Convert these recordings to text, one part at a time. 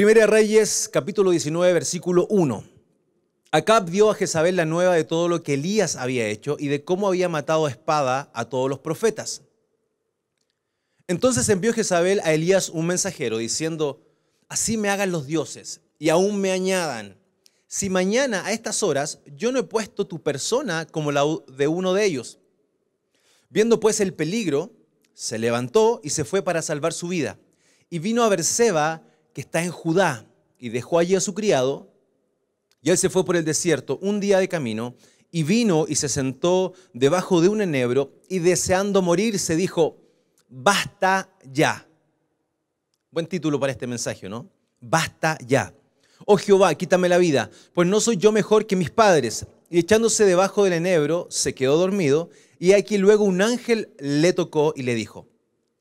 Primera Reyes, capítulo 19, versículo 1. Acab dio a Jezabel la nueva de todo lo que Elías había hecho y de cómo había matado a espada a todos los profetas. Entonces envió Jezabel a Elías un mensajero diciendo, así me hagan los dioses y aún me añadan, si mañana a estas horas yo no he puesto tu persona como la de uno de ellos. Viendo pues el peligro, se levantó y se fue para salvar su vida. Y vino a Berseba, que está en Judá, y dejó allí a su criado, y él se fue por el desierto un día de camino, y vino y se sentó debajo de un enebro, y deseando morir se dijo, basta ya. Buen título para este mensaje, ¿no? Basta ya. Oh Jehová, quítame la vida, pues no soy yo mejor que mis padres. Y echándose debajo del enebro, se quedó dormido, y aquí luego un ángel le tocó y le dijo,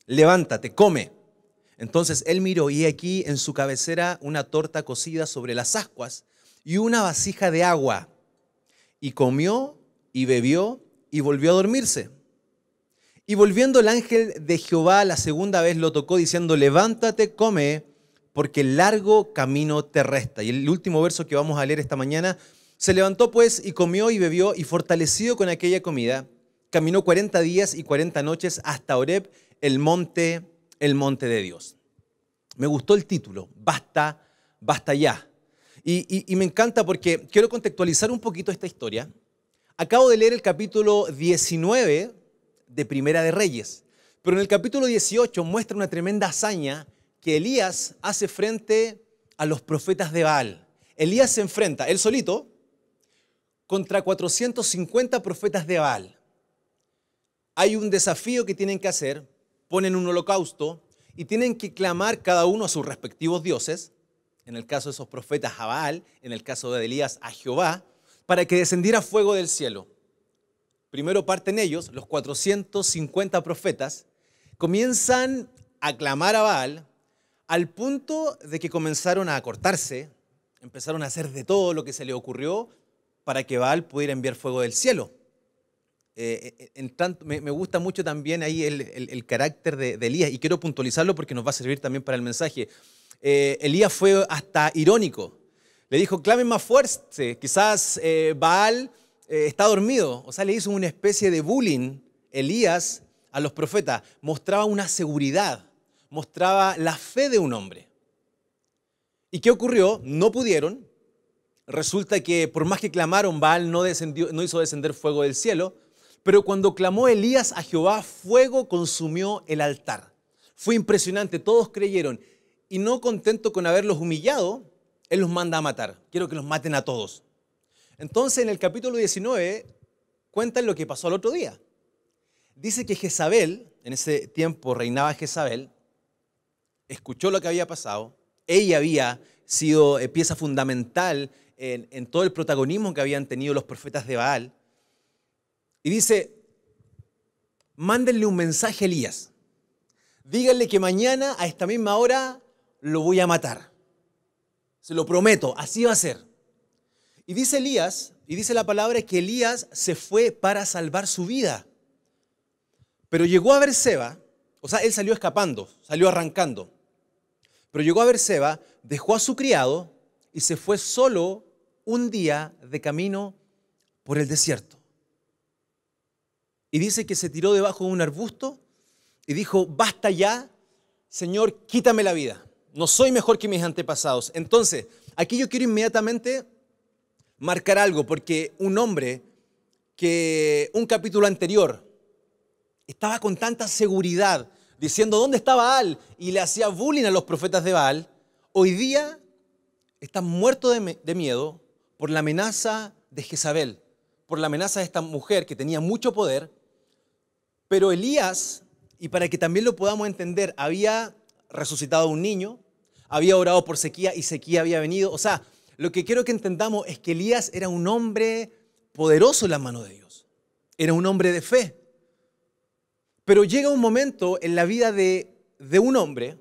levántate, come. Entonces él miró y aquí en su cabecera una torta cocida sobre las ascuas y una vasija de agua. Y comió y bebió y volvió a dormirse. Y volviendo el ángel de Jehová la segunda vez lo tocó diciendo, levántate, come, porque el largo camino te resta. Y el último verso que vamos a leer esta mañana, se levantó pues y comió y bebió y fortalecido con aquella comida, caminó 40 días y 40 noches hasta Oreb, el monte el monte de Dios. Me gustó el título, basta, basta ya. Y, me encanta porque quiero contextualizar un poquito esta historia. Acabo de leer el capítulo 19 de Primera de Reyes, pero en el capítulo 18 muestra una tremenda hazaña que Elías hace frente a los profetas de Baal. Elías se enfrenta, él solito, contra 450 profetas de Baal. Hay un desafío que tienen que hacer ponen un holocausto y tienen que clamar cada uno a sus respectivos dioses, en el caso de esos profetas a Baal, en el caso de Elías a Jehová, para que descendiera fuego del cielo. Primero parten ellos, los 450 profetas, comienzan a clamar a Baal al punto de que comenzaron a cortarse, empezaron a hacer de todo lo que se le ocurrió para que Baal pudiera enviar fuego del cielo. Eh, eh, me, gusta mucho también ahí el, carácter de, Elías y quiero puntualizarlo porque nos va a servir también para el mensaje. Eh, Elías fue hasta irónico. Le dijo, clamen más fuerte, quizás Baal está dormido. O sea, le hizo una especie de bullying Elías a los profetas. Mostraba una seguridad, mostraba la fe de un hombre. ¿Y qué ocurrió? No pudieron. Resulta que por más que clamaron, Baal no, descendió, no hizo descender fuego del cielo pero cuando clamó Elías a Jehová, fuego consumió el altar. Fue impresionante, todos creyeron. Y no contento con haberlos humillado, Él los manda a matar. Quiero que los maten a todos. Entonces en el capítulo 19 cuentan lo que pasó al otro día. Dice que Jezabel, en ese tiempo reinaba Jezabel, escuchó lo que había pasado. Ella había sido eh, pieza fundamental en, en todo el protagonismo que habían tenido los profetas de Baal. Y dice, mándenle un mensaje a Elías. Díganle que mañana a esta misma hora lo voy a matar. Se lo prometo, así va a ser. Y dice Elías, y dice la palabra que Elías se fue para salvar su vida. Pero llegó a Berseba, o sea, él salió escapando, salió arrancando. Pero llegó a Berseba, dejó a su criado y se fue solo un día de camino por el desierto. Y dice que se tiró debajo de un arbusto y dijo, basta ya, Señor, quítame la vida. No soy mejor que mis antepasados. Entonces, aquí yo quiero inmediatamente marcar algo, porque un hombre que un capítulo anterior estaba con tanta seguridad diciendo dónde está Baal y le hacía bullying a los profetas de Baal, hoy día está muerto de, de miedo por la amenaza de Jezabel, por la amenaza de esta mujer que tenía mucho poder pero Elías, y para que también lo podamos entender, había resucitado un niño, había orado por sequía y sequía había venido. O sea, lo que quiero que entendamos es que Elías era un hombre poderoso en la mano de Dios. Era un hombre de fe. Pero llega un momento en la vida de, un hombre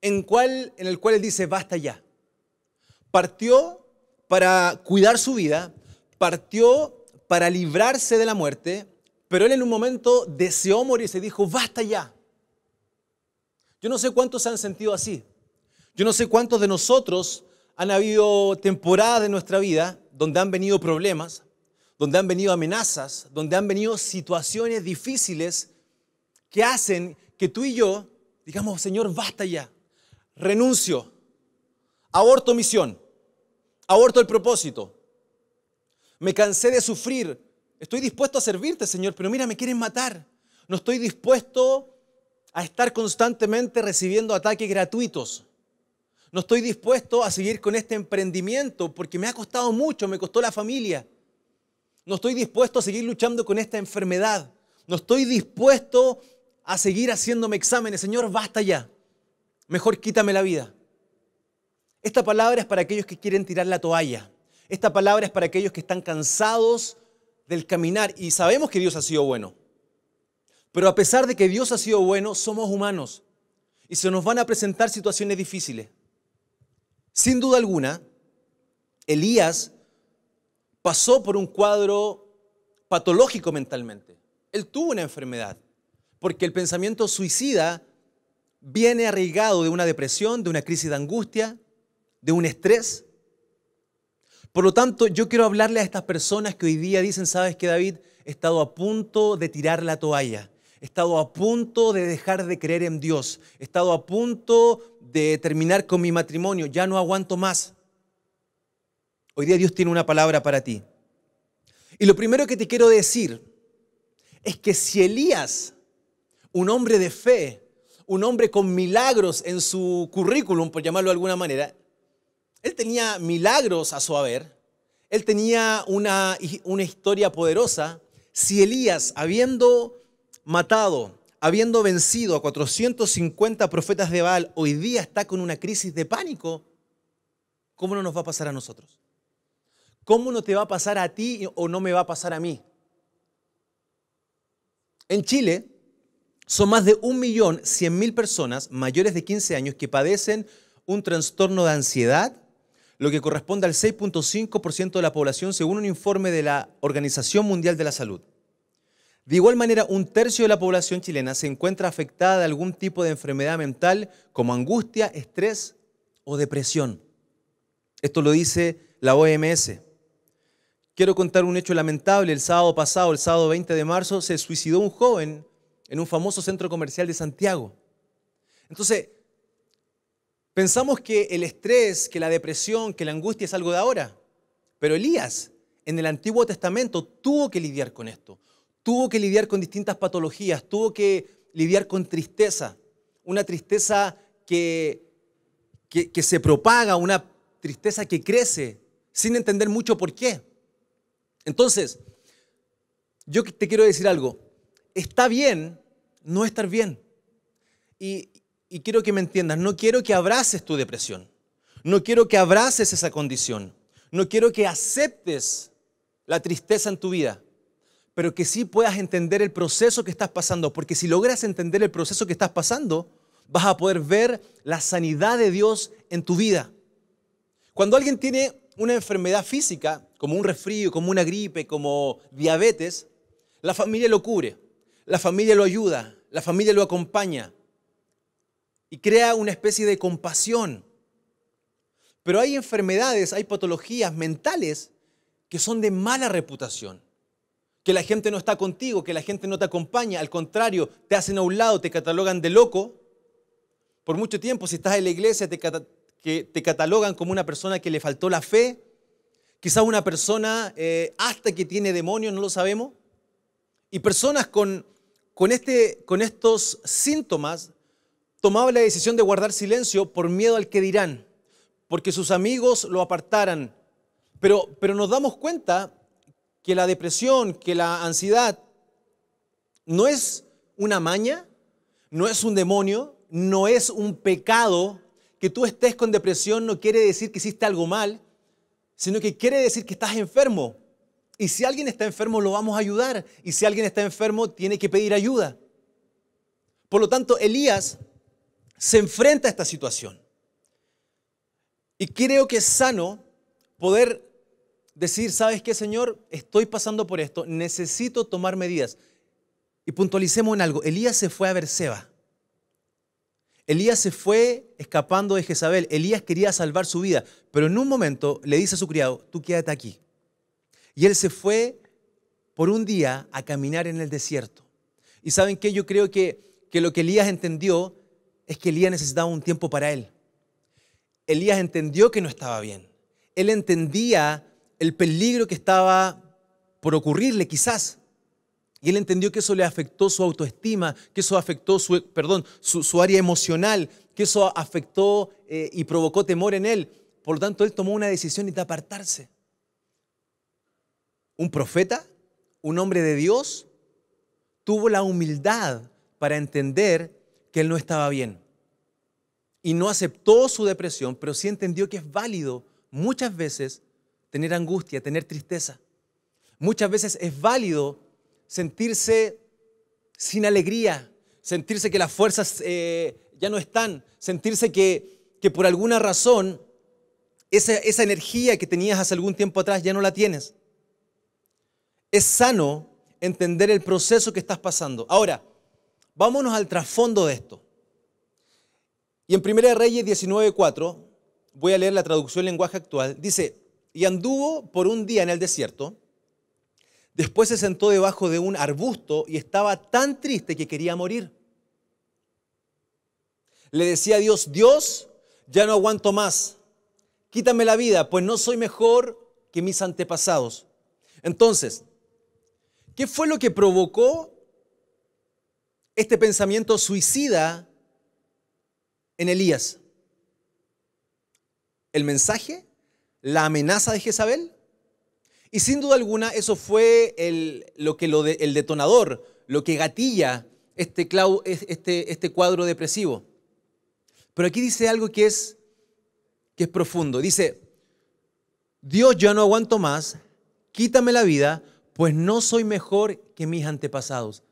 en, cual, en el cual él dice, basta ya. Partió para cuidar su vida, partió para librarse de la muerte, pero él en un momento deseó morir y se dijo, basta ya. Yo no sé cuántos se han sentido así. Yo no sé cuántos de nosotros han habido temporadas de nuestra vida donde han venido problemas, donde han venido amenazas, donde han venido situaciones difíciles que hacen que tú y yo digamos, Señor, basta ya, renuncio, aborto misión, aborto el propósito, me cansé de sufrir, estoy dispuesto a servirte, Señor, pero mira, me quieren matar, no estoy dispuesto a estar constantemente recibiendo ataques gratuitos. No estoy dispuesto a seguir con este emprendimiento porque me ha costado mucho, me costó la familia. No estoy dispuesto a seguir luchando con esta enfermedad. No estoy dispuesto a seguir haciéndome exámenes. Señor, basta ya. Mejor quítame la vida. Esta palabra es para aquellos que quieren tirar la toalla. Esta palabra es para aquellos que están cansados del caminar y sabemos que Dios ha sido bueno. Pero a pesar de que Dios ha sido bueno, somos humanos y se nos van a presentar situaciones difíciles. Sin duda alguna, Elías pasó por un cuadro patológico mentalmente. Él tuvo una enfermedad, porque el pensamiento suicida viene arraigado de una depresión, de una crisis de angustia, de un estrés. Por lo tanto, yo quiero hablarle a estas personas que hoy día dicen, sabes que David, he estado a punto de tirar la toalla, he estado a punto de dejar de creer en Dios, he estado a punto de terminar con mi matrimonio, ya no aguanto más. Hoy día Dios tiene una palabra para ti. Y lo primero que te quiero decir es que si Elías, un hombre de fe, un hombre con milagros en su currículum, por llamarlo de alguna manera, él tenía milagros a su haber, él tenía una, una historia poderosa. Si Elías, habiendo matado habiendo vencido a 450 profetas de Baal, hoy día está con una crisis de pánico, ¿cómo no nos va a pasar a nosotros? ¿Cómo no te va a pasar a ti o no me va a pasar a mí? En Chile son más de 1.100.000 personas mayores de 15 años que padecen un trastorno de ansiedad, lo que corresponde al 6.5% de la población según un informe de la Organización Mundial de la Salud. De igual manera, un tercio de la población chilena se encuentra afectada de algún tipo de enfermedad mental como angustia, estrés o depresión. Esto lo dice la OMS. Quiero contar un hecho lamentable. El sábado pasado, el sábado 20 de marzo, se suicidó un joven en un famoso centro comercial de Santiago. Entonces, pensamos que el estrés, que la depresión, que la angustia es algo de ahora. Pero Elías, en el Antiguo Testamento, tuvo que lidiar con esto tuvo que lidiar con distintas patologías, tuvo que lidiar con tristeza, una tristeza que, que, se propaga, una tristeza que crece sin entender mucho por qué. Entonces, yo te quiero decir algo, está bien no estar bien. Y, y quiero que me entiendas, no quiero que abraces tu depresión, no quiero que abraces esa condición, no quiero que aceptes la tristeza en tu vida pero que sí puedas entender el proceso que estás pasando, porque si logras entender el proceso que estás pasando, vas a poder ver la sanidad de Dios en tu vida. Cuando alguien tiene una enfermedad física, como un resfrío, como una gripe, como diabetes, la familia lo cubre, la familia lo ayuda, la familia lo acompaña y crea una especie de compasión. Pero hay enfermedades, hay patologías mentales que son de mala reputación que la gente no está contigo, que la gente no te acompaña, al contrario, te hacen a un lado, te catalogan de loco. Por mucho tiempo, si estás en la iglesia, te, te catalogan como una persona que le faltó la fe, quizás una persona eh, hasta que tiene demonios, no lo sabemos. Y personas con, con, este, con estos síntomas tomaban la decisión de guardar silencio por miedo al que dirán, porque sus amigos lo apartaran. Pero, pero nos damos cuenta que la depresión, que la ansiedad no es una maña, no es un demonio, no es un pecado. Que tú estés con depresión no quiere decir que hiciste algo mal, sino que quiere decir que estás enfermo. Y si alguien está enfermo, lo vamos a ayudar. Y si alguien está enfermo, tiene que pedir ayuda. Por lo tanto, Elías se enfrenta a esta situación. Y creo que es sano poder decir, ¿sabes qué, Señor? Estoy pasando por esto, necesito tomar medidas. Y puntualicemos en algo, Elías se fue a Berseba. Elías se fue escapando de Jezabel. Elías quería salvar su vida, pero en un momento le dice a su criado, tú quédate aquí. Y él se fue por un día a caminar en el desierto. Y saben qué, yo creo que, que lo que Elías entendió es que Elías necesitaba un tiempo para él. Elías entendió que no estaba bien. Él entendía el peligro que estaba por ocurrirle quizás. Y él entendió que eso le afectó su autoestima, que eso afectó su, perdón, su, área emocional, que eso afectó eh, y provocó temor en él. Por lo tanto, él tomó una decisión de apartarse. Un profeta un hombre de Dios, tuvo la humildad para entender que él no estaba bien. Y no aceptó su depresión, pero sí entendió que es válido muchas veces tener angustia, tener tristeza. Muchas veces es válido sentirse sin alegría, sentirse que las fuerzas eh, ya no están, sentirse que, por alguna razón esa, esa energía que tenías hace algún tiempo atrás ya no la tienes es sano entender el proceso que estás pasando. Ahora, vámonos al trasfondo de esto. Y en 1 Reyes 19:4, voy a leer la traducción lenguaje actual, dice, y anduvo por un día en el desierto, después se sentó debajo de un arbusto y estaba tan triste que quería morir. Le decía a Dios, Dios, ya no aguanto más, quítame la vida, pues no soy mejor que mis antepasados. Entonces, ¿Qué fue lo que provocó este pensamiento suicida en Elías? ¿El mensaje? ¿La amenaza de Jezabel? Y sin duda alguna eso fue el, lo que lo el detonador, lo que gatilla este, este, este cuadro depresivo. Pero aquí dice algo que es, que es profundo. Dice, Dios ya no aguanto más, quítame la vida, pues no soy mejor que mis antepasados.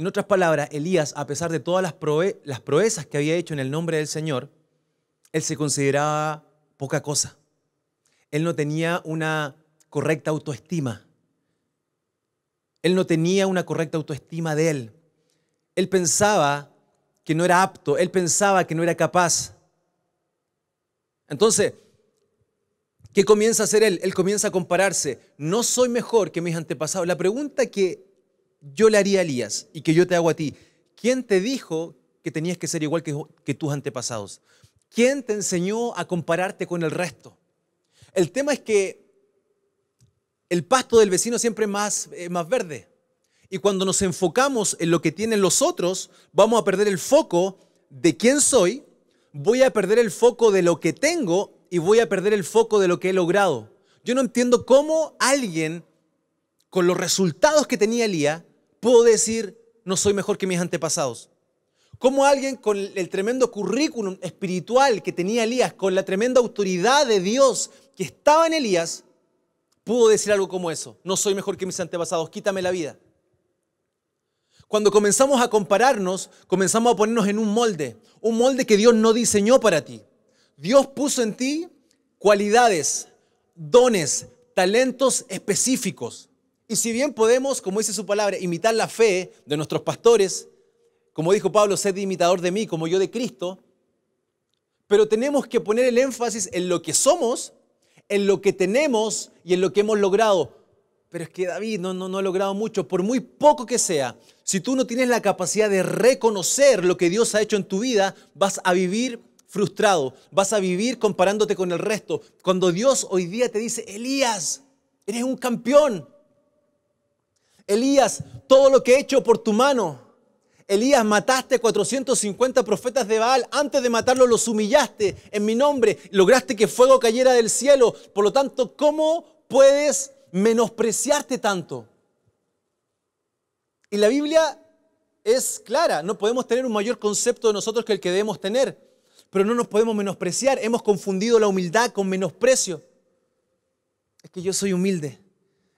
En otras palabras, Elías, a pesar de todas las, proezas que había hecho en el nombre del Señor, él se consideraba poca cosa. Él no tenía una correcta autoestima. Él no tenía una correcta autoestima de él. Él pensaba que no era apto, él pensaba que no era capaz. Entonces, ¿Qué comienza a hacer él? Él comienza a compararse. No soy mejor que mis antepasados. La pregunta que yo le haría a Elías y que yo te hago a ti, ¿quién te dijo que tenías que ser igual que, tus antepasados? ¿Quién te enseñó a compararte con el resto? El tema es que el pasto del vecino siempre es más, eh, más verde. Y cuando nos enfocamos en lo que tienen los otros, vamos a perder el foco de quién soy, voy a perder el foco de lo que tengo y voy a perder el foco de lo que he logrado. Yo no entiendo cómo alguien con los resultados que tenía Elías pudo decir, no soy mejor que mis antepasados. Cómo alguien con el tremendo currículum espiritual que tenía Elías, con la tremenda autoridad de Dios que estaba en Elías, pudo decir algo como eso. No soy mejor que mis antepasados, quítame la vida. Cuando comenzamos a compararnos, comenzamos a ponernos en un molde, un molde que Dios no diseñó para ti. Dios puso en ti cualidades, dones, talentos específicos. Y si bien podemos, como dice su palabra, imitar la fe de nuestros pastores, como dijo Pablo, sed imitador de mí como yo de Cristo, pero tenemos que poner el énfasis en lo que somos, en lo que tenemos y en lo que hemos logrado. Pero es que David no, no, no ha logrado mucho, por muy poco que sea. Si tú no tienes la capacidad de reconocer lo que Dios ha hecho en tu vida, vas a vivir frustrado, vas a vivir comparándote con el resto. Cuando Dios hoy día te dice, Elías, eres un campeón. Elías, todo lo que he hecho por tu mano. Elías, mataste 450 profetas de Baal. Antes de matarlos los humillaste en mi nombre. Lograste que fuego cayera del cielo. Por lo tanto, ¿cómo puedes menospreciarte tanto? Y la Biblia es clara. No podemos tener un mayor concepto de nosotros que el que debemos tener pero no nos podemos menospreciar. Hemos confundido la humildad con menosprecio. Es que yo soy humilde.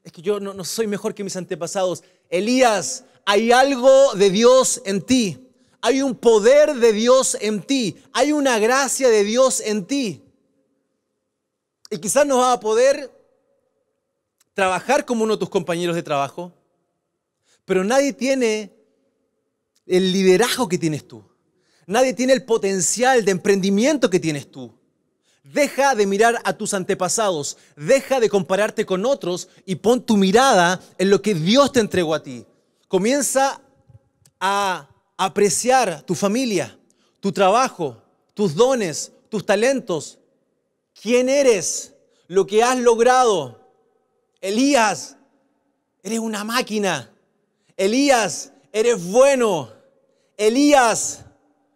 Es que yo no, soy mejor que mis antepasados. Elías, hay algo de Dios en ti. Hay un poder de Dios en ti. Hay una gracia de Dios en ti. Y quizás no vas a poder trabajar como uno de tus compañeros de trabajo, pero nadie tiene el liderazgo que tienes tú. Nadie tiene el potencial de emprendimiento que tienes tú. Deja de mirar a tus antepasados, deja de compararte con otros y pon tu mirada en lo que Dios te entregó a ti. Comienza a apreciar tu familia, tu trabajo, tus dones, tus talentos, quién eres, lo que has logrado. Elías, eres una máquina. Elías, eres bueno. Elías,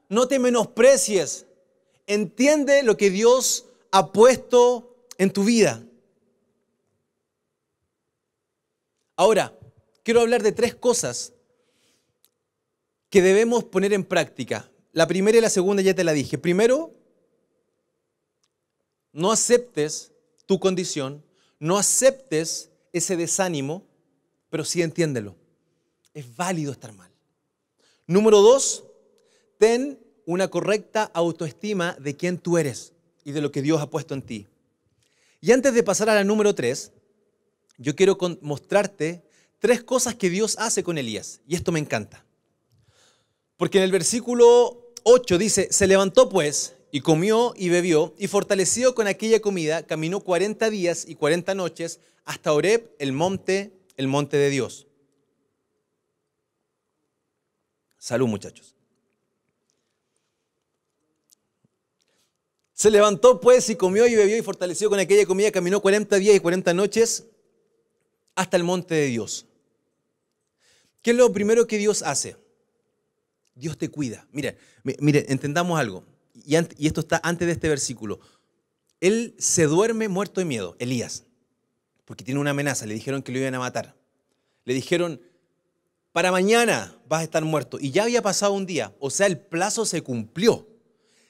no te menosprecies. Entiende lo que Dios ha puesto en tu vida. Ahora, quiero hablar de tres cosas que debemos poner en práctica. La primera y la segunda ya te la dije. Primero, no aceptes tu condición, no aceptes ese desánimo, pero sí entiéndelo. Es válido estar mal. Número dos, ten una correcta autoestima de quién tú eres y de lo que Dios ha puesto en ti. Y antes de pasar a la número tres, yo quiero mostrarte tres cosas que Dios hace con Elías. Y esto me encanta. Porque en el versículo 8 dice, se levantó pues y comió y bebió y fortalecido con aquella comida, caminó 40 días y 40 noches hasta Oreb, el monte, el monte de Dios. Salud muchachos. Se levantó pues y comió y bebió y fortaleció con aquella comida, caminó 40 días y 40 noches hasta el monte de Dios. ¿Qué es lo primero que Dios hace? Dios te cuida. Mire, mire, entendamos algo. Y esto está antes de este versículo. Él se duerme muerto de miedo, Elías, porque tiene una amenaza. Le dijeron que lo iban a matar. Le dijeron, para mañana vas a estar muerto. Y ya había pasado un día, o sea, el plazo se cumplió.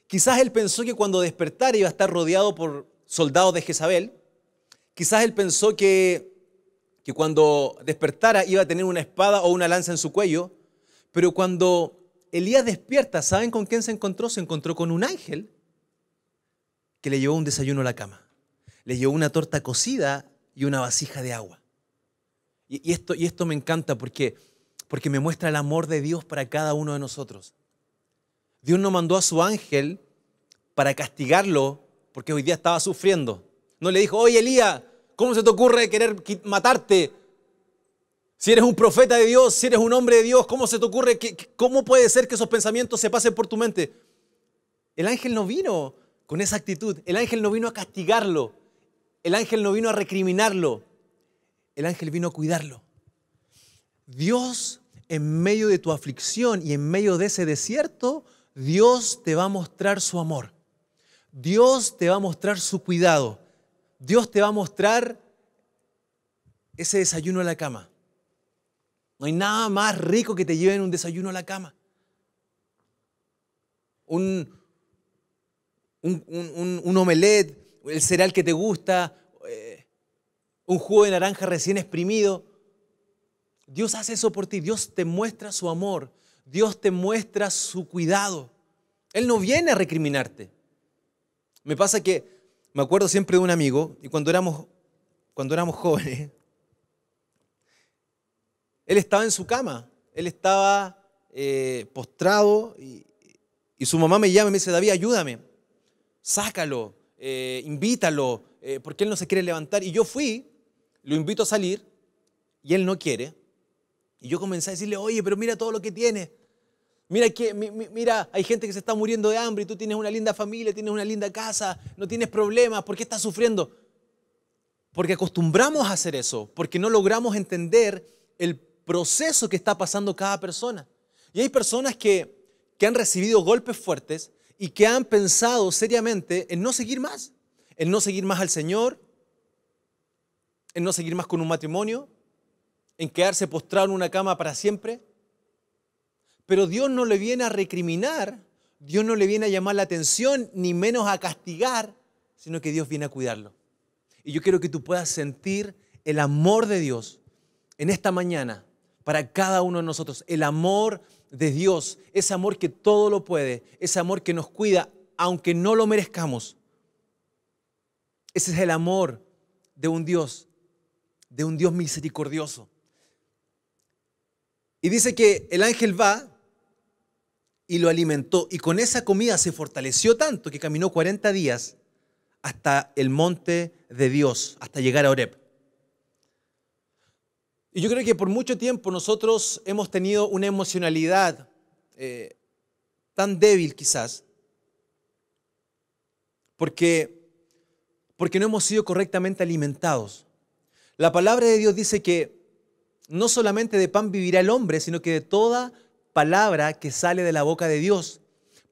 Quizás él pensó que cuando despertara iba a estar rodeado por soldados de Jezabel. Quizás él pensó que, que cuando despertara iba a tener una espada o una lanza en su cuello. Pero cuando Elías despierta, ¿saben con quién se encontró? Se encontró con un ángel que le llevó un desayuno a la cama. Le llevó una torta cocida y una vasija de agua. Y, esto, y esto me encanta porque, porque me muestra el amor de Dios para cada uno de nosotros. Dios no mandó a su ángel para castigarlo porque hoy día estaba sufriendo. No le dijo, oye Elías, ¿cómo se te ocurre querer matarte? Si eres un profeta de Dios, si eres un hombre de Dios, ¿cómo se te ocurre? Que, ¿Cómo puede ser que esos pensamientos se pasen por tu mente? El ángel no vino con esa actitud. El ángel no vino a castigarlo. El ángel no vino a recriminarlo. El ángel vino a cuidarlo. Dios, en medio de tu aflicción y en medio de ese desierto, Dios te va a mostrar su amor. Dios te va a mostrar su cuidado. Dios te va a mostrar ese desayuno a la cama. No hay nada más rico que te lleven un desayuno a la cama. Un, un, un, omelette, el cereal que te gusta, eh, un jugo de naranja recién exprimido. Dios hace eso por ti. Dios te muestra su amor. Dios te muestra su cuidado. Él no viene a recriminarte. Me pasa que me acuerdo siempre de un amigo y cuando éramos, cuando éramos jóvenes, él estaba en su cama, él estaba eh, postrado y, su mamá me llama y me dice, David, ayúdame, sácalo, eh, invítalo, eh, porque él no se quiere levantar. Y yo fui, lo invito a salir y él no quiere. Y yo comencé a decirle, oye, pero mira todo lo que tiene. Mira, que, mira, hay gente que se está muriendo de hambre y tú tienes una linda familia, tienes una linda casa, no tienes problemas, ¿por qué estás sufriendo? Porque acostumbramos a hacer eso, porque no logramos entender el proceso que está pasando cada persona. Y hay personas que, que han recibido golpes fuertes y que han pensado seriamente en no seguir más, en no seguir más al Señor, en no seguir más con un matrimonio, en quedarse postrado en una cama para siempre. Pero Dios no le viene a recriminar, Dios no le viene a llamar la atención, ni menos a castigar, sino que Dios viene a cuidarlo. Y yo quiero que tú puedas sentir el amor de Dios en esta mañana para cada uno de nosotros. El amor de Dios, ese amor que todo lo puede, ese amor que nos cuida aunque no lo merezcamos. Ese es el amor de un Dios, de un Dios misericordioso. Y dice que el ángel va y lo alimentó. Y con esa comida se fortaleció tanto que caminó 40 días hasta el monte de Dios, hasta llegar a Oreb. Y yo creo que por mucho tiempo nosotros hemos tenido una emocionalidad eh, tan débil quizás, porque, porque no hemos sido correctamente alimentados. La palabra de Dios dice que no solamente de pan vivirá el hombre, sino que de toda palabra que sale de la boca de Dios.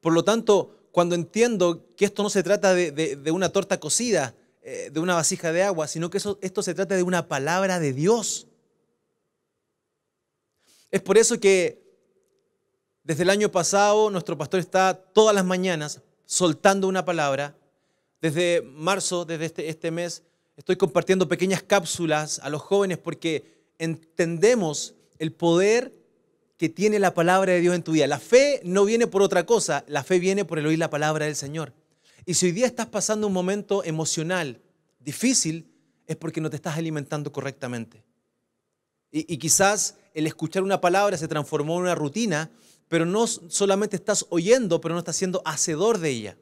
Por lo tanto, cuando entiendo que esto no se trata de, una torta cocida, eh, de una vasija de agua, sino que esto se trata de una palabra de Dios. Es por eso que desde el año pasado nuestro pastor está todas las mañanas soltando una palabra. Desde marzo, desde este, este mes, estoy compartiendo pequeñas cápsulas a los jóvenes porque entendemos el poder que tiene la palabra de Dios en tu vida. La fe no viene por otra cosa, la fe viene por el oír la palabra del Señor. Y si hoy día estás pasando un momento emocional difícil, es porque no te estás alimentando correctamente. Y, quizás el escuchar una palabra se transformó en una rutina, pero no solamente estás oyendo, pero no estás siendo hacedor de ella.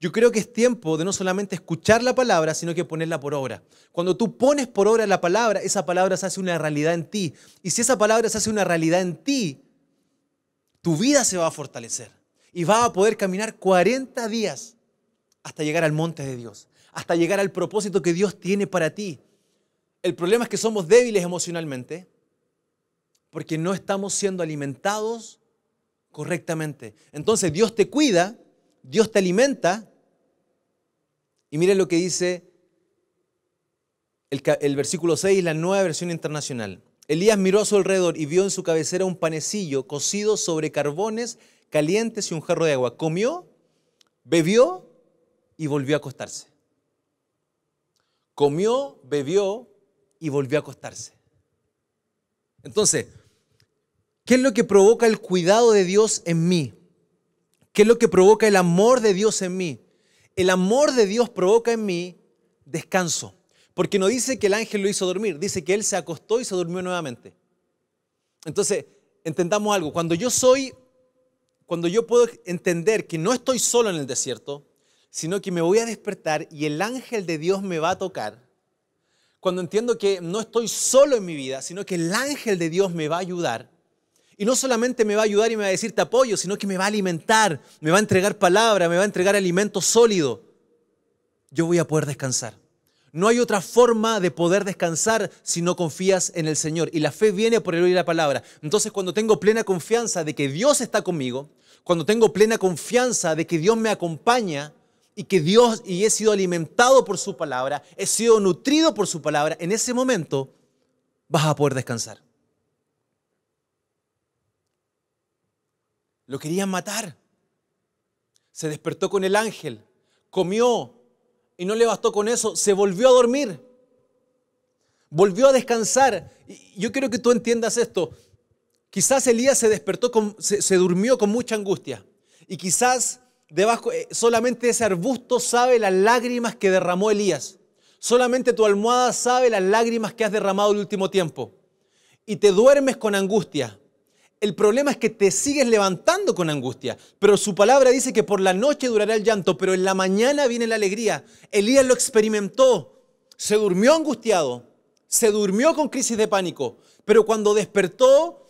Yo creo que es tiempo de no solamente escuchar la palabra, sino que ponerla por obra. Cuando tú pones por obra la palabra, esa palabra se hace una realidad en ti. Y si esa palabra se hace una realidad en ti, tu vida se va a fortalecer. Y vas a poder caminar 40 días hasta llegar al monte de Dios, hasta llegar al propósito que Dios tiene para ti. El problema es que somos débiles emocionalmente porque no estamos siendo alimentados correctamente. Entonces Dios te cuida Dios te alimenta. Y miren lo que dice el, versículo 6, la nueva versión internacional. Elías miró a su alrededor y vio en su cabecera un panecillo cocido sobre carbones calientes y un jarro de agua. Comió, bebió y volvió a acostarse. Comió, bebió y volvió a acostarse. Entonces, ¿qué es lo que provoca el cuidado de Dios en mí? ¿Qué es lo que provoca el amor de Dios en mí? El amor de Dios provoca en mí descanso. Porque no dice que el ángel lo hizo dormir, dice que él se acostó y se durmió nuevamente. Entonces, entendamos algo. Cuando yo soy, cuando yo puedo entender que no estoy solo en el desierto, sino que me voy a despertar y el ángel de Dios me va a tocar. Cuando entiendo que no estoy solo en mi vida, sino que el ángel de Dios me va a ayudar y no solamente me va a ayudar y me va a decir te apoyo, sino que me va a alimentar, me va a entregar palabra, me va a entregar alimento sólido. Yo voy a poder descansar. No hay otra forma de poder descansar si no confías en el Señor. Y la fe viene por el oír la palabra. Entonces cuando tengo plena confianza de que Dios está conmigo, cuando tengo plena confianza de que Dios me acompaña y que Dios y he sido alimentado por su palabra, he sido nutrido por su palabra, en ese momento vas a poder descansar. Lo querían matar. Se despertó con el ángel, comió y no le bastó con eso, se volvió a dormir. Volvió a descansar. yo quiero que tú entiendas esto. Quizás Elías se despertó, se, durmió con mucha angustia. Y quizás debajo, eh, solamente ese arbusto sabe las lágrimas que derramó Elías. Solamente tu almohada sabe las lágrimas que has derramado el último tiempo. Y te duermes con angustia. El problema es que te sigues levantando con angustia. Pero su palabra dice que por la noche durará el llanto, pero en la mañana viene la alegría. Elías lo experimentó. Se durmió angustiado. Se durmió con crisis de pánico. Pero cuando despertó,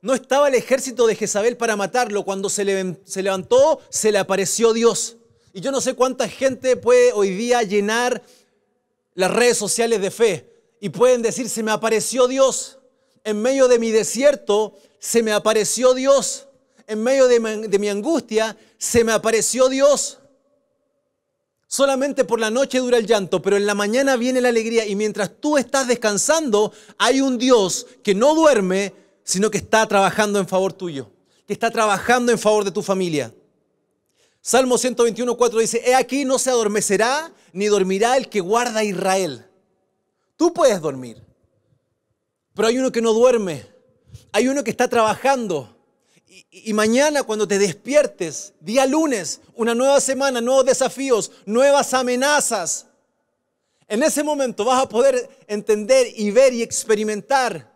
no estaba el ejército de Jezabel para matarlo. Cuando se, levantó, se le apareció Dios. Y yo no sé cuánta gente puede hoy día llenar las redes sociales de fe y pueden decir, se me apareció Dios en medio de mi desierto, se me apareció Dios. En medio de mi, angustia, se me apareció Dios. Solamente por la noche dura el llanto, pero en la mañana viene la alegría y mientras tú estás descansando, hay un Dios que no duerme, sino que está trabajando en favor tuyo, que está trabajando en favor de tu familia. Salmo 121, 4 dice, He aquí no se adormecerá ni dormirá el que guarda a Israel. Tú puedes dormir, pero hay uno que no duerme, hay uno que está trabajando. Y, mañana cuando te despiertes, día lunes, una nueva semana, nuevos desafíos, nuevas amenazas. En ese momento vas a poder entender y ver y experimentar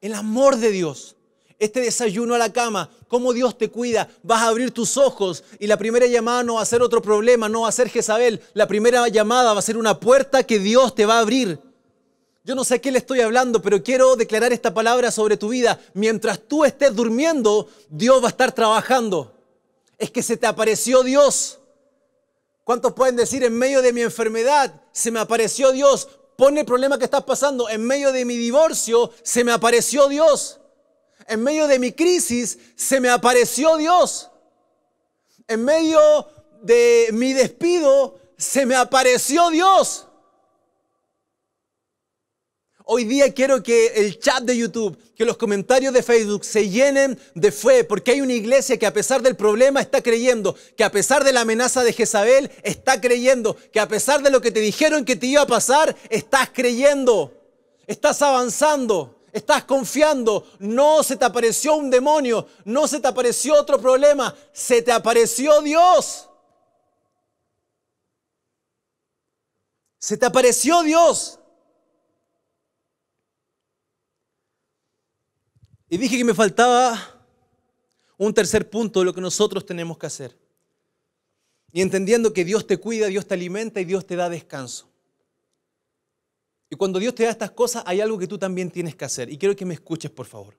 el amor de Dios, este desayuno a la cama, cómo Dios te cuida, vas a abrir tus ojos y la primera llamada no va a ser otro problema, no va a ser Jezabel, la primera llamada va a ser una puerta que Dios te va a abrir. Yo no sé a qué le estoy hablando, pero quiero declarar esta palabra sobre tu vida. Mientras tú estés durmiendo, Dios va a estar trabajando. Es que se te apareció Dios. ¿Cuántos pueden decir en medio de mi enfermedad se me apareció Dios? Pone el problema que estás pasando. En medio de mi divorcio se me apareció Dios en medio de mi crisis, se me apareció Dios. En medio de mi despido, se me apareció Dios. Hoy día quiero que el chat de YouTube, que los comentarios de Facebook se llenen de fe, porque hay una iglesia que a pesar del problema está creyendo, que a pesar de la amenaza de Jezabel está creyendo, que a pesar de lo que te dijeron que te iba a pasar, estás creyendo, estás avanzando. Estás confiando, no se te apareció un demonio, no se te apareció otro problema, se te apareció Dios. Se te apareció Dios. Y dije que me faltaba un tercer punto de lo que nosotros tenemos que hacer. Y entendiendo que Dios te cuida, Dios te alimenta y Dios te da descanso. Y cuando Dios te da estas cosas, hay algo que tú también tienes que hacer. Y quiero que me escuches, por favor.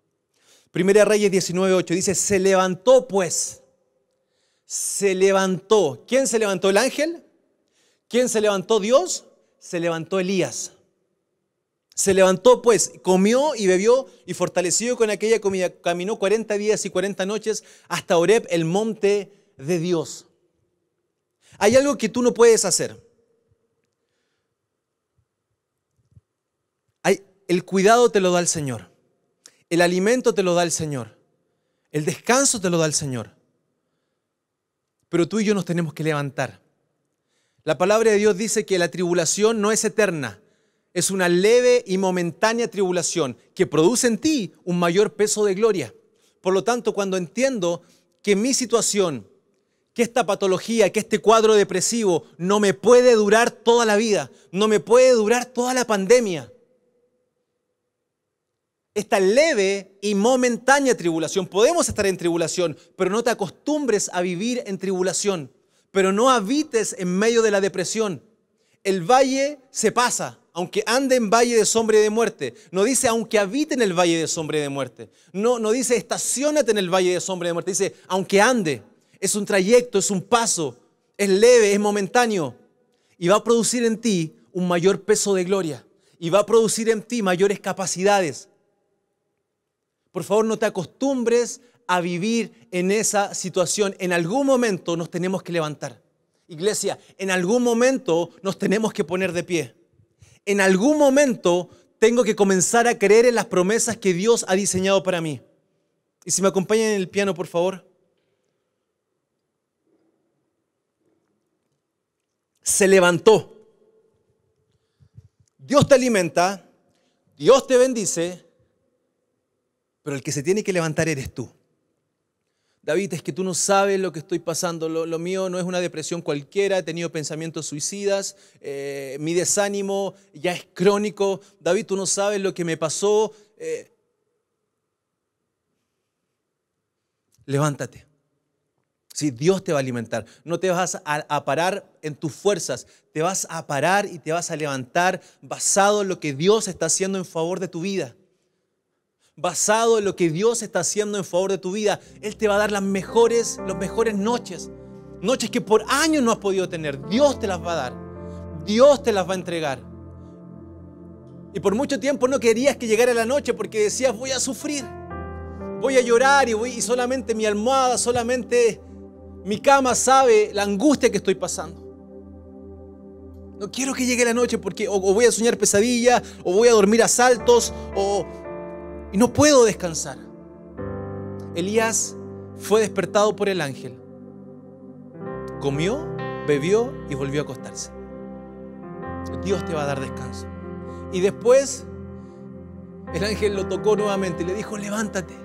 Primera Reyes 19.8 dice, se levantó pues. Se levantó. ¿Quién se levantó? ¿El ángel? ¿Quién se levantó? Dios. Se levantó Elías. Se levantó pues, comió y bebió y fortalecido con aquella comida, caminó 40 días y 40 noches hasta Oreb, el monte de Dios. Hay algo que tú no puedes hacer. El cuidado te lo da el Señor. El alimento te lo da el Señor. El descanso te lo da el Señor. Pero tú y yo nos tenemos que levantar. La palabra de Dios dice que la tribulación no es eterna, es una leve y momentánea tribulación que produce en ti un mayor peso de gloria. Por lo tanto, cuando entiendo que mi situación, que esta patología, que este cuadro depresivo no me puede durar toda la vida, no me puede durar toda la pandemia, esta leve y momentánea tribulación. Podemos estar en tribulación, pero no te acostumbres a vivir en tribulación, pero no habites en medio de la depresión. El valle se pasa, aunque ande en valle de sombra y de muerte. No dice aunque habite en el valle de sombra y de muerte. No, dice estacionate en el valle de sombra y de muerte. Dice aunque ande. Es un trayecto, es un paso, es leve, es momentáneo. Y va a producir en ti un mayor peso de gloria. Y va a producir en ti mayores capacidades. Por favor, no te acostumbres a vivir en esa situación. En algún momento nos tenemos que levantar. Iglesia, en algún momento nos tenemos que poner de pie. En algún momento tengo que comenzar a creer en las promesas que Dios ha diseñado para mí. Y si me acompañan en el piano, por favor. Se levantó. Dios te alimenta, Dios te bendice, pero el que se tiene que levantar eres tú. David, es que tú no sabes lo que estoy pasando. Lo, mío no es una depresión cualquiera. He tenido pensamientos suicidas. Eh, mi desánimo ya es crónico. David, tú no sabes lo que me pasó. Eh, levántate. Si Dios te va a alimentar. No te vas a, a parar en tus fuerzas. Te vas a parar y te vas a levantar basado en lo que Dios está haciendo en favor de tu vida basado en lo que Dios está haciendo en favor de tu vida, Él te va a dar las mejores, mejores noches. Noches que por años no has podido tener. Dios te las va a dar. Dios te las va a entregar. Y por mucho tiempo no querías que llegara la noche porque decías, voy a sufrir. Voy a llorar y solamente mi almohada, solamente mi cama sabe la angustia que estoy pasando. No quiero que llegue la noche porque o, o voy a soñar pesadillas, o voy a dormir a saltos, o, y no puedo descansar. Elías fue despertado por el ángel. Comió, bebió y volvió a acostarse. Dios te va a dar descanso. Y después el ángel lo tocó nuevamente y le dijo, levántate.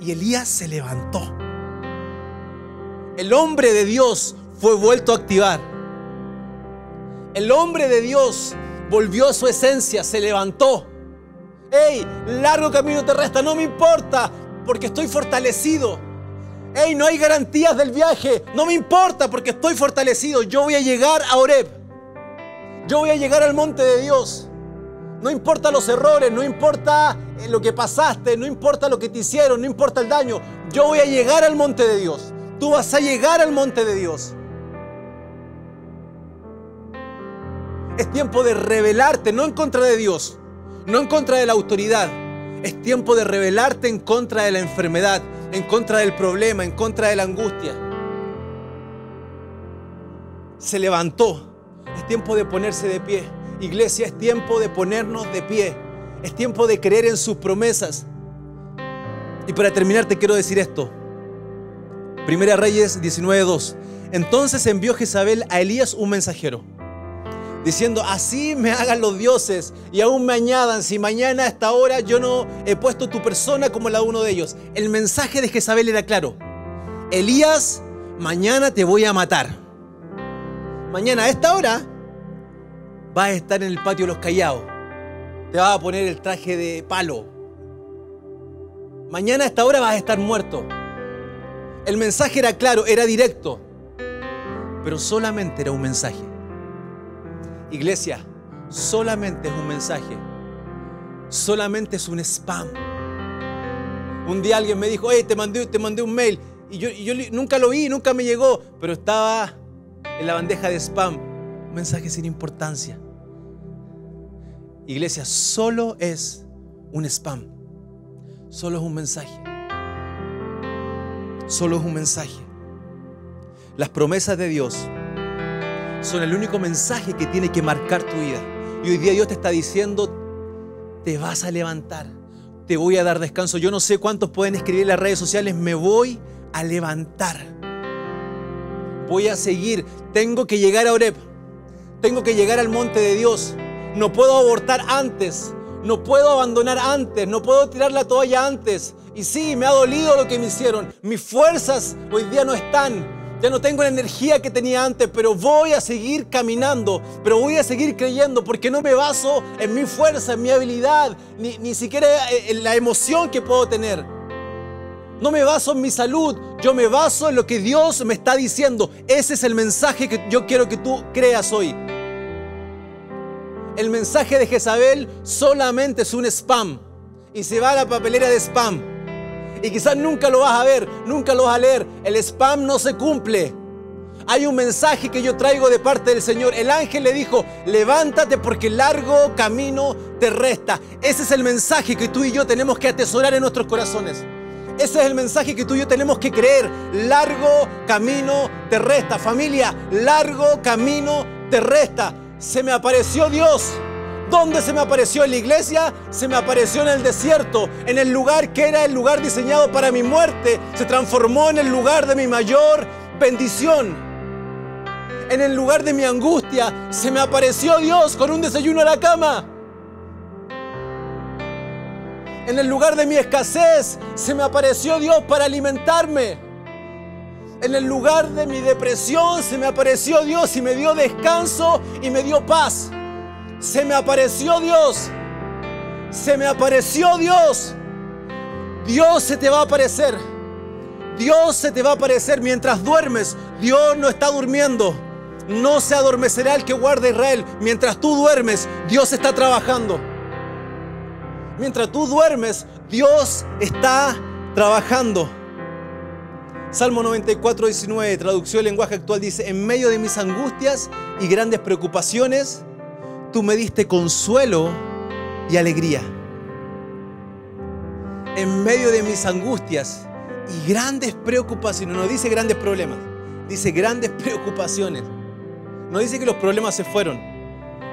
Y Elías se levantó. El hombre de Dios fue vuelto a activar. El hombre de Dios volvió a su esencia, se levantó hey, largo camino te resta, no me importa. porque estoy fortalecido. Hey, no hay garantías del viaje. No me importa porque estoy fortalecido. Yo voy a llegar a Oreb. Yo voy a llegar al monte de Dios. No importa los errores, no importa eh, lo que pasaste, no importa lo que te hicieron, no importa el daño. Yo voy a llegar al monte de Dios. Tú vas a llegar al monte de Dios. Es tiempo de rebelarte, no en contra de Dios, no en contra de la autoridad. Es tiempo de rebelarte en contra de la enfermedad, en contra del problema, en contra de la angustia. Se levantó. Es tiempo de ponerse de pie. Iglesia, es tiempo de ponernos de pie. Es tiempo de creer en sus promesas. Y para terminar te quiero decir esto. Primera Reyes 19.2. Entonces envió Jezabel a Elías un mensajero diciendo, así me hagan los dioses y aún me añadan si mañana a esta hora yo no he puesto tu persona como la de uno de ellos. El mensaje de Jezabel era claro. Elías, mañana te voy a matar. Mañana a esta hora vas a estar en el patio de los callados. Te vas a poner el traje de palo. Mañana a esta hora vas a estar muerto. El mensaje era claro, era directo, pero solamente era un mensaje. Iglesia, solamente es un mensaje. Solamente es un spam. Un día alguien me dijo, hey, te mandé, te mandé un mail. Y yo, yo nunca lo vi, nunca me llegó, pero estaba en la bandeja de spam. Un mensaje sin importancia. Iglesia, solo es un spam. Solo es un mensaje. Solo es un mensaje. Las promesas de Dios son el único mensaje que tiene que marcar tu vida. Y hoy día Dios te está diciendo, te vas a levantar, te voy a dar descanso. Yo no sé cuántos pueden escribir en las redes sociales, me voy a levantar. Voy a seguir, tengo que llegar a Oreb, tengo que llegar al monte de Dios. No puedo abortar antes, no puedo abandonar antes, no puedo tirar la toalla antes. Y sí, me ha dolido lo que me hicieron. Mis fuerzas hoy día no están. Ya no tengo la energía que tenía antes, pero voy a seguir caminando, pero voy a seguir creyendo porque no me baso en mi fuerza, en mi habilidad, ni, ni siquiera en la emoción que puedo tener. No me baso en mi salud, yo me baso en lo que Dios me está diciendo. Ese es el mensaje que yo quiero que tú creas hoy. El mensaje de Jezabel solamente es un spam y se va a la papelera de spam y quizás nunca lo vas a ver, nunca lo vas a leer. El spam no se cumple. Hay un mensaje que yo traigo de parte del Señor. El ángel le dijo, levántate porque largo camino te resta. Ese es el mensaje que tú y yo tenemos que atesorar en nuestros corazones. Ese es el mensaje que tú y yo tenemos que creer. Largo camino te resta. Familia, largo camino te resta. Se me apareció Dios ¿Dónde se me apareció? En la iglesia, se me apareció en el desierto, en el lugar que era el lugar diseñado para mi muerte, se transformó en el lugar de mi mayor bendición. En el lugar de mi angustia, se me apareció Dios con un desayuno a la cama. En el lugar de mi escasez, se me apareció Dios para alimentarme. En el lugar de mi depresión, se me apareció Dios y me dio descanso y me dio paz. Se me apareció Dios. Se me apareció Dios. Dios se te va a aparecer. Dios se te va a aparecer mientras duermes. Dios no está durmiendo. No se adormecerá el que guarda Israel. Mientras tú duermes, Dios está trabajando. Mientras tú duermes, Dios está trabajando. Salmo 94, 19, traducción del lenguaje actual dice, en medio de mis angustias y grandes preocupaciones, tú me diste consuelo y alegría. En medio de mis angustias y grandes preocupaciones, no dice grandes problemas, dice grandes preocupaciones. No dice que los problemas se fueron,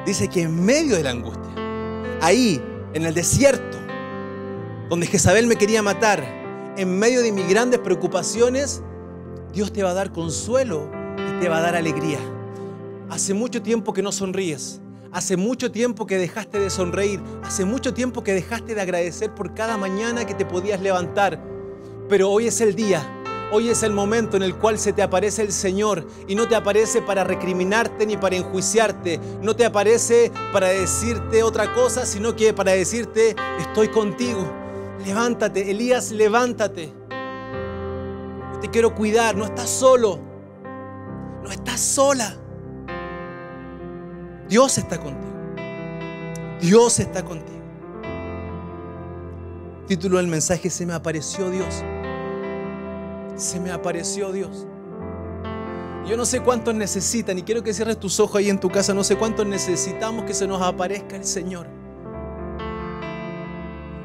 dice que en medio de la angustia, ahí, en el desierto, donde Jezabel me quería matar, en medio de mis grandes preocupaciones, Dios te va a dar consuelo y te va a dar alegría. Hace mucho tiempo que no sonríes. Hace mucho tiempo que dejaste de sonreír, hace mucho tiempo que dejaste de agradecer por cada mañana que te podías levantar. Pero hoy es el día, hoy es el momento en el cual se te aparece el Señor y no te aparece para recriminarte ni para enjuiciarte, no te aparece para decirte otra cosa, sino que para decirte, estoy contigo. Levántate, Elías, levántate. Yo te quiero cuidar, no estás solo. No estás sola. Dios está contigo. Dios está contigo. Título del mensaje, se me apareció Dios. Se me apareció Dios. Yo no sé cuántos necesitan, y quiero que cierres tus ojos ahí en tu casa, no sé cuántos necesitamos que se nos aparezca el Señor.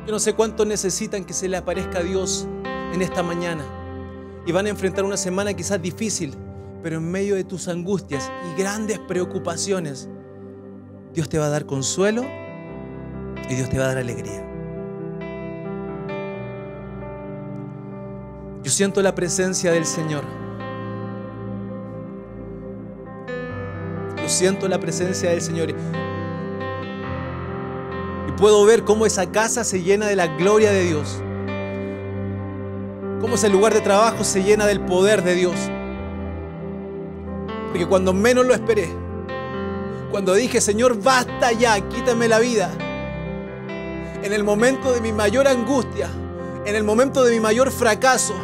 Yo no sé cuántos necesitan que se le aparezca a Dios en esta mañana. Y van a enfrentar una semana quizás difícil, pero en medio de tus angustias y grandes preocupaciones, Dios te va a dar consuelo y Dios te va a dar alegría. Yo siento la presencia del Señor. Yo siento la presencia del Señor. Y puedo ver cómo esa casa se llena de la gloria de Dios. Cómo ese lugar de trabajo se llena del poder de Dios. Porque cuando menos lo esperé, cuando dije, Señor, basta ya, quítame la vida, en el momento de mi mayor angustia, en el momento de mi mayor fracaso,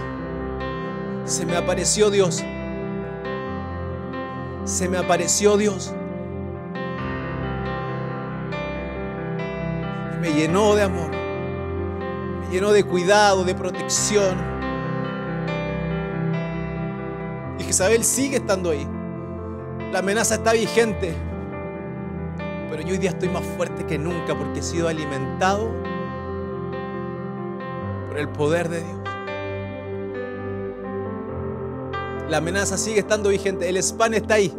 se me apareció Dios. Se me apareció Dios. Y me llenó de amor. Me llenó de cuidado, de protección. Y Isabel sigue estando ahí. La amenaza está vigente. Pero yo hoy día estoy más fuerte que nunca porque he sido alimentado por el poder de Dios. La amenaza sigue estando vigente. El spam está ahí.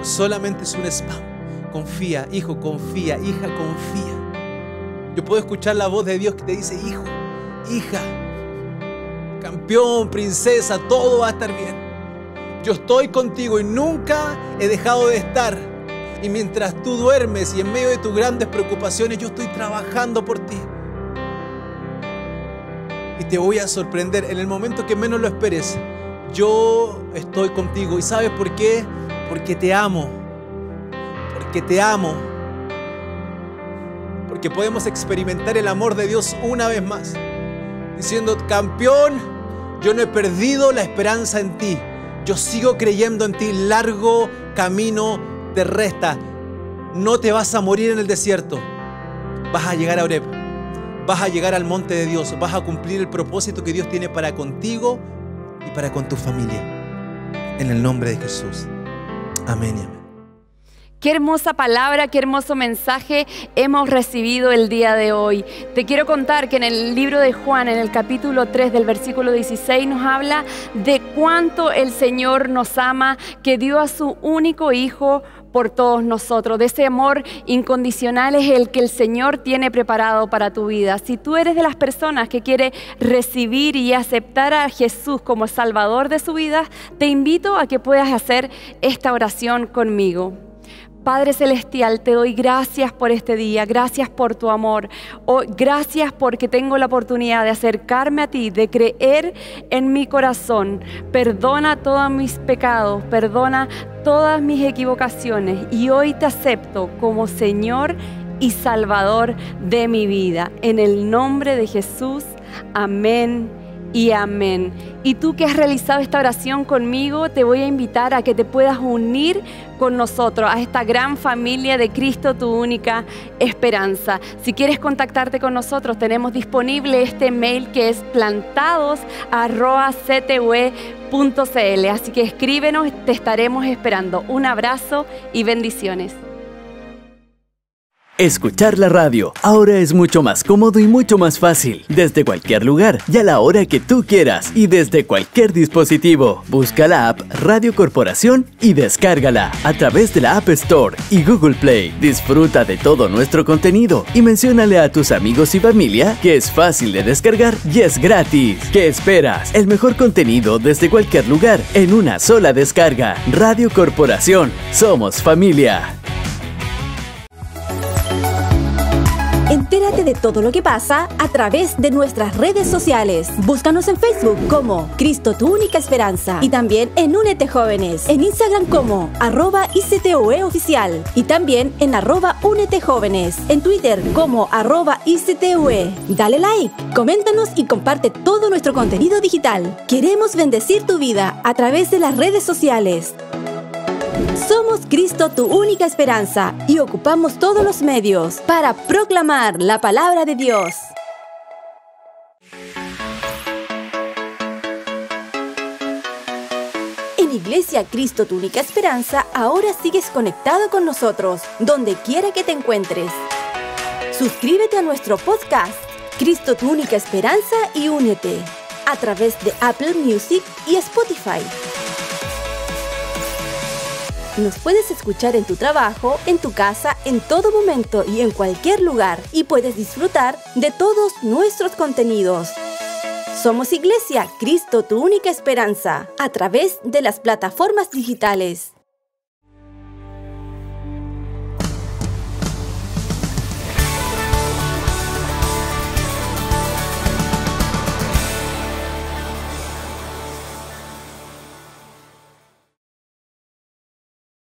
Solamente es un spam. Confía, hijo, confía, hija, confía. Yo puedo escuchar la voz de Dios que te dice, hijo, hija, campeón, princesa, todo va a estar bien. Yo estoy contigo y nunca he dejado de estar. Y mientras tú duermes y en medio de tus grandes preocupaciones, yo estoy trabajando por ti. Y te voy a sorprender en el momento que menos lo esperes yo estoy contigo. ¿Y sabes por qué? Porque te amo. Porque te amo. Porque podemos experimentar el amor de Dios una vez más. Diciendo, campeón, yo no he perdido la esperanza en ti. Yo sigo creyendo en ti. Largo camino te resta. No te vas a morir en el desierto. Vas a llegar a Oreb. Vas a llegar al monte de Dios. Vas a cumplir el propósito que Dios tiene para contigo y para con tu familia. En el nombre de Jesús. Amén y amén. Qué hermosa palabra, qué hermoso mensaje hemos recibido el día de hoy. Te quiero contar que en el libro de Juan, en el capítulo 3 del versículo 16, nos habla de cuánto el Señor nos ama, que dio a su único Hijo por todos nosotros. De ese amor incondicional es el que el Señor tiene preparado para tu vida. Si tú eres de las personas que quiere recibir y aceptar a Jesús como Salvador de su vida, te invito a que puedas hacer esta oración conmigo. Padre Celestial, te doy gracias por este día, gracias por tu amor, oh, gracias porque tengo la oportunidad de acercarme a ti, de creer en mi corazón. Perdona todos mis pecados, perdona todas mis equivocaciones y hoy te acepto como Señor y Salvador de mi vida. En el nombre de Jesús, amén y amén. Y tú que has realizado esta oración conmigo, te voy a invitar a que te puedas unir con nosotros a esta gran familia de Cristo, tu única esperanza. Si quieres contactarte con nosotros, tenemos disponible este mail que es plantados.ctv.cl. Así que escríbenos, te estaremos esperando. Un abrazo y bendiciones. Escuchar la radio ahora es mucho más cómodo y mucho más fácil, desde cualquier lugar y a la hora que tú quieras y desde cualquier dispositivo. Busca la app Radio Corporación y descárgala a través de la App Store y Google Play. Disfruta de todo nuestro contenido y menciónale a tus amigos y familia que es fácil de descargar y es gratis. ¿Qué esperas? El mejor contenido desde cualquier lugar en una sola descarga. Radio Corporación. Somos familia. De todo lo que pasa a través de nuestras redes sociales. Búscanos en Facebook como Cristo tu única esperanza y también en Únete Jóvenes, en Instagram como arroba ICTOE oficial y también en arroba Únete Jóvenes, en Twitter como arroba ICTOE. Dale like, coméntanos y comparte todo nuestro contenido digital. Queremos bendecir tu vida a través de las redes sociales. Somos Cristo tu única esperanza y ocupamos todos los medios para proclamar la palabra de Dios. En Iglesia Cristo tu única esperanza, ahora sigues conectado con nosotros, donde quiera que te encuentres. Suscríbete a nuestro podcast, Cristo tu única esperanza y únete, a través de Apple Music y Spotify. Nos puedes escuchar en tu trabajo, en tu casa, en todo momento y en cualquier lugar y puedes disfrutar de todos nuestros contenidos. Somos Iglesia, Cristo, tu única esperanza, a través de las plataformas digitales.